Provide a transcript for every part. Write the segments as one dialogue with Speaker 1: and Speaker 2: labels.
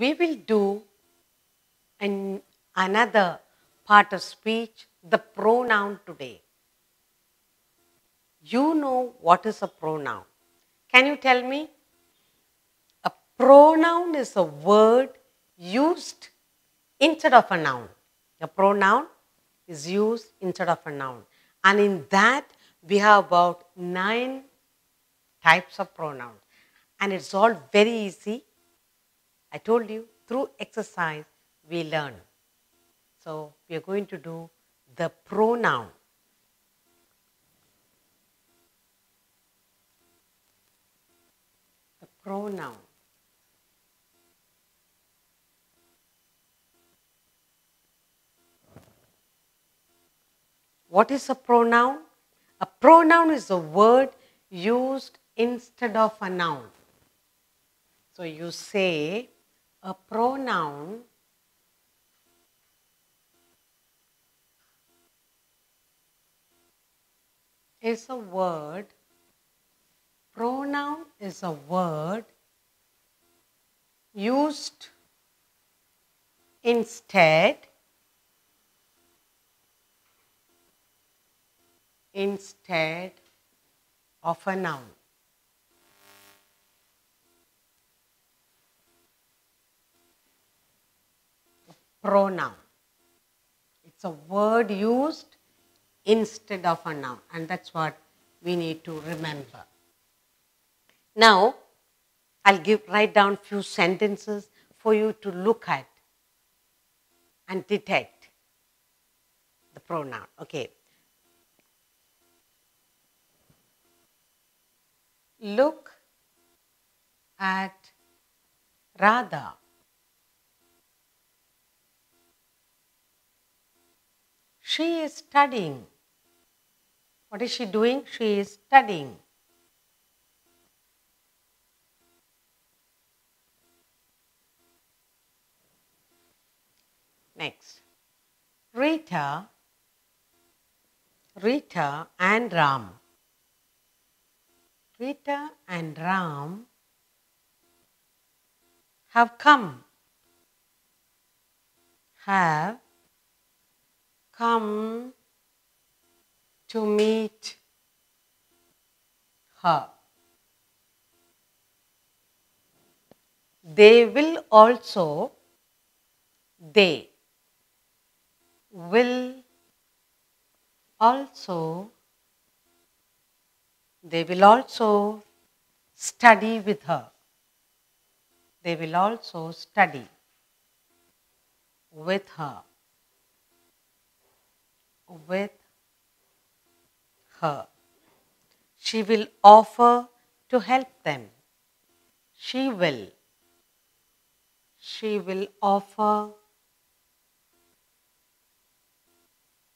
Speaker 1: we will do an, another part of speech, the pronoun today. You know what is a pronoun. Can you tell me? A pronoun is a word used instead of a noun. A pronoun is used instead of a noun. And in that, we have about nine types of pronouns. And it's all very easy. I told you, through exercise, we learn. So, we are going to do the pronoun. The pronoun. What is a pronoun? A pronoun is a word used instead of a noun. So you say a pronoun is a word, pronoun is a word used instead instead of a noun. Pronoun. It's a word used instead of a noun, and that's what we need to remember. Now, I'll give write down few sentences for you to look at and detect the pronoun. Okay. Look at Radha. She is studying. What is she doing? She is studying. Next. Rita, Rita and Ram. Rita and Ram have come, have come to meet her. They will also, they will also, they will also study with her. They will also study with her. With her. She will offer to help them. She will. She will offer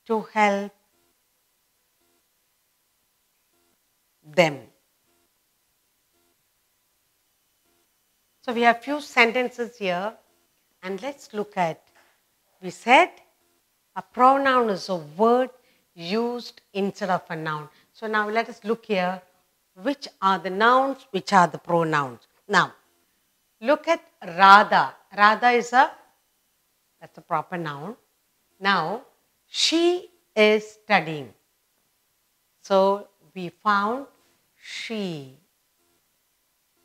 Speaker 1: to help them. So we have few sentences here and let's look at we said a pronoun is a word used instead of a noun. So now let us look here which are the nouns, which are the pronouns. Now look at Radha. Radha is a that's a proper noun. Now she is studying. So we found she.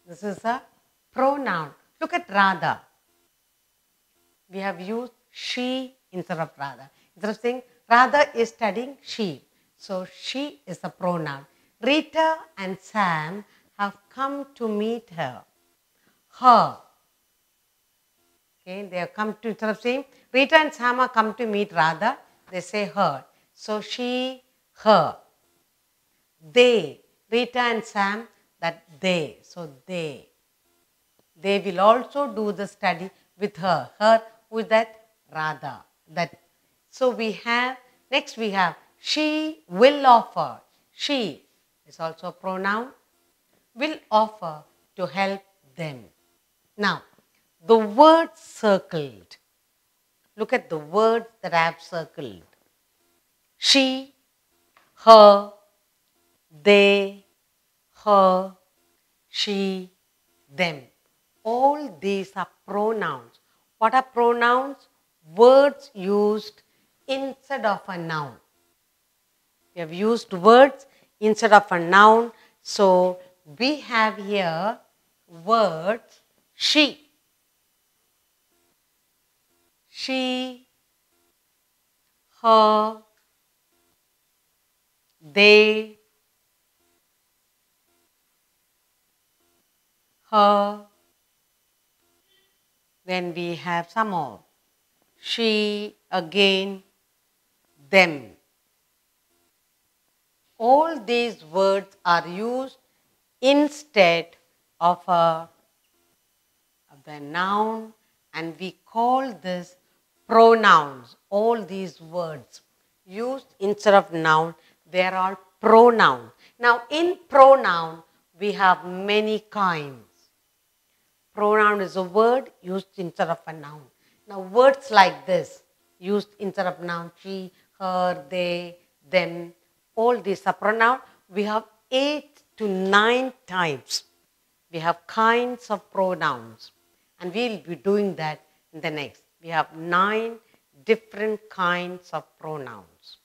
Speaker 1: This is a pronoun. Look at Radha. We have used she instead of Radha. Radha is studying she. So she is a pronoun. Rita and Sam have come to meet her. Her. Okay, they have come to instead Rita and Sam have come to meet Radha, they say her. So she, her. They, Rita and Sam, that they. So they. They will also do the study with her. Her with that Radha. That so we have next we have she will offer. She is also a pronoun. Will offer to help them. Now the word circled. Look at the words that I have circled. She, her, they, her, she, them. All these are pronouns. What are pronouns? Words used instead of a noun. We have used words instead of a noun. So we have here words she, she, her, they, her. Then we have some more. She, again, them. All these words are used instead of a of the noun and we call this pronouns. All these words used instead of noun, they are all pronouns. Now in pronoun, we have many kinds. Pronoun is a word used instead of a noun. Now words like this, used instead of noun, she, her, they, them, all these are pronoun. We have eight to nine types. We have kinds of pronouns and we'll be doing that in the next. We have nine different kinds of pronouns.